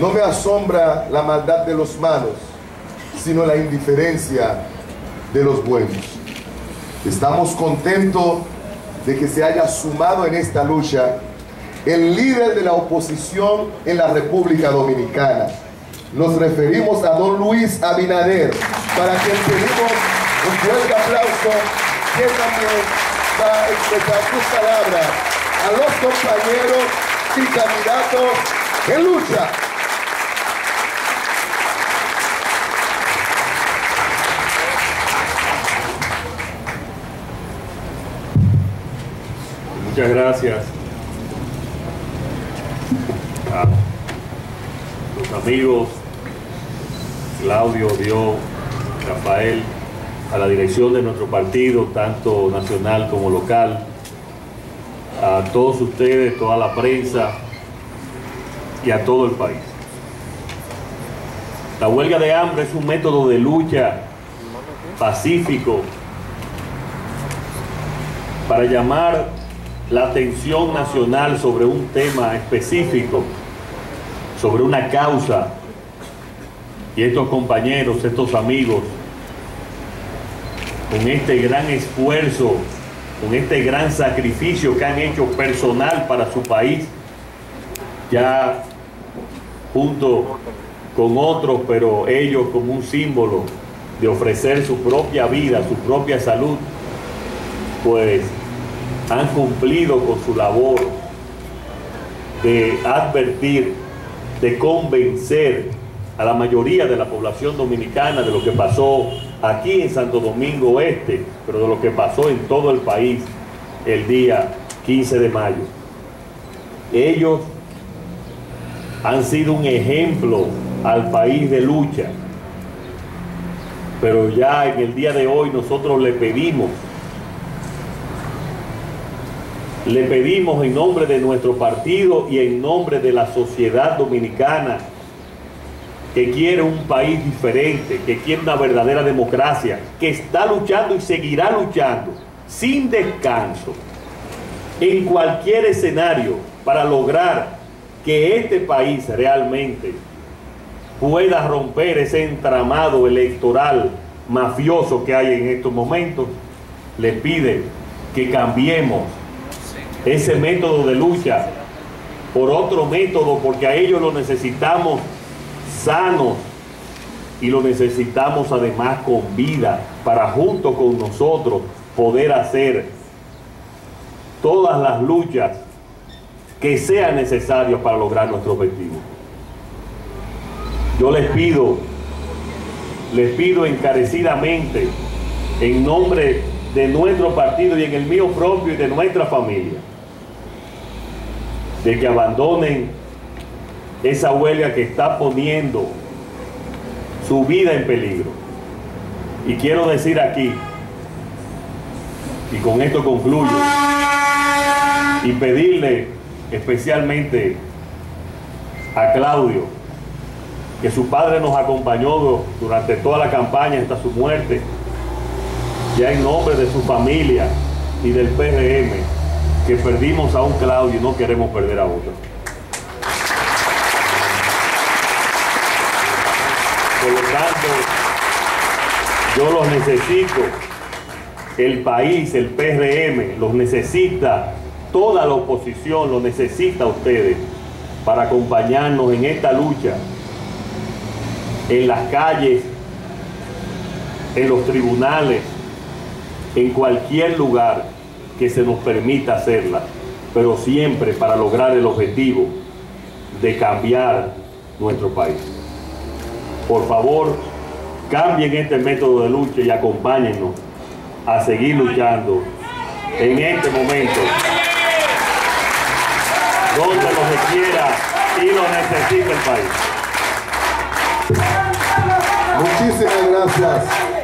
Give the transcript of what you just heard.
No me asombra la maldad de los malos, sino la indiferencia de los buenos. Estamos contentos de que se haya sumado en esta lucha el líder de la oposición en la República Dominicana. Nos referimos a don Luis Abinader, para quien pedimos un fuerte aplauso que también va a expresar sus palabras a los compañeros y candidatos en lucha. Muchas gracias a los amigos Claudio, Dio, Rafael, a la dirección de nuestro partido, tanto nacional como local, a todos ustedes, toda la prensa y a todo el país. La huelga de hambre es un método de lucha pacífico para llamar la atención nacional sobre un tema específico, sobre una causa. Y estos compañeros, estos amigos, con este gran esfuerzo, con este gran sacrificio que han hecho personal para su país, ya junto con otros, pero ellos como un símbolo de ofrecer su propia vida, su propia salud, pues han cumplido con su labor de advertir, de convencer a la mayoría de la población dominicana de lo que pasó aquí en Santo Domingo Este, pero de lo que pasó en todo el país el día 15 de mayo. Ellos han sido un ejemplo al país de lucha, pero ya en el día de hoy nosotros le pedimos le pedimos en nombre de nuestro partido y en nombre de la sociedad dominicana que quiere un país diferente, que quiere una verdadera democracia, que está luchando y seguirá luchando sin descanso en cualquier escenario para lograr que este país realmente pueda romper ese entramado electoral mafioso que hay en estos momentos, le pide que cambiemos ese método de lucha por otro método, porque a ellos lo necesitamos sanos y lo necesitamos además con vida para junto con nosotros poder hacer todas las luchas que sean necesarias para lograr nuestro objetivo. Yo les pido, les pido encarecidamente en nombre de nuestro partido y en el mío propio y de nuestra familia, de que abandonen esa huelga que está poniendo su vida en peligro. Y quiero decir aquí, y con esto concluyo, y pedirle especialmente a Claudio, que su padre nos acompañó durante toda la campaña hasta su muerte, ya en nombre de su familia y del PRM, que perdimos a un Claudio y no queremos perder a otro. Por lo tanto, yo los necesito, el país, el PRM, los necesita, toda la oposición los necesita a ustedes para acompañarnos en esta lucha, en las calles, en los tribunales, en cualquier lugar que se nos permita hacerla, pero siempre para lograr el objetivo de cambiar nuestro país. Por favor, cambien este método de lucha y acompáñennos a seguir luchando en este momento, donde lo requiera y lo necesita el país. Muchísimas gracias.